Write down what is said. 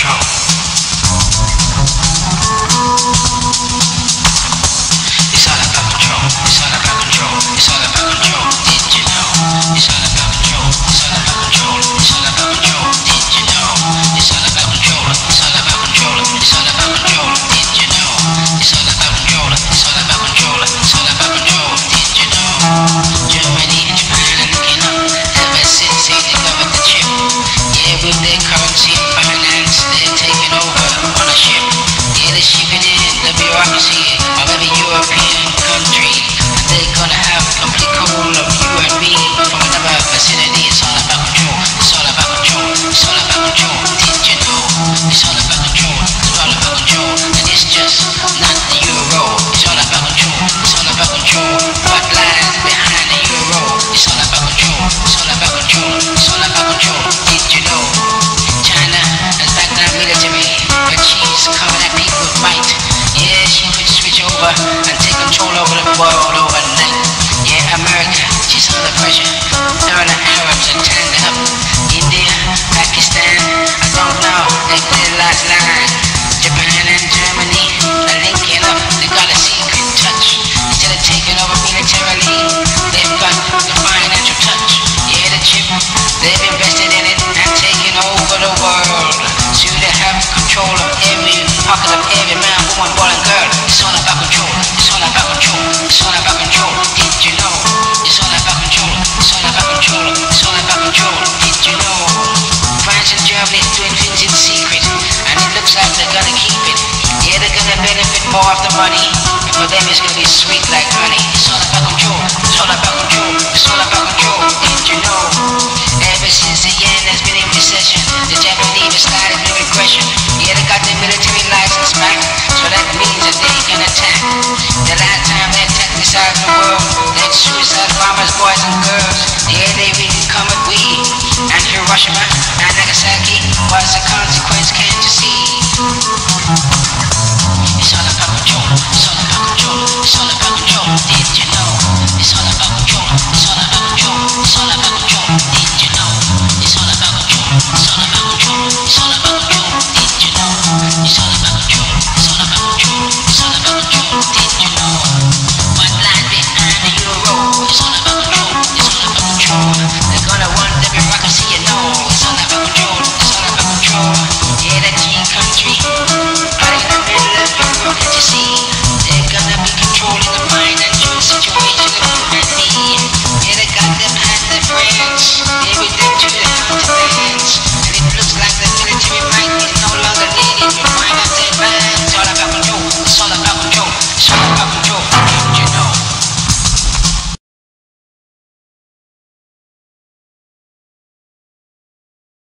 control. Bureaucracy of every European country. And they're gonna have complete control of you and me from another vicinity. It's all about control. It's all about control. It's all about control. Did you know? It's all about control. It's all about control. And it's just not the euro. It's all about control. It's all about control. It's all about control. It's all about control. It's all about control. Did you know? It's all about control. It's all about control. It's all about control. Did you know? France and Germany doing things in secret, and it looks like they're gonna keep it. Yeah, they're gonna benefit more of the money, and for them it's gonna be sweet like honey. The world, had suicide bombers, boys and girls.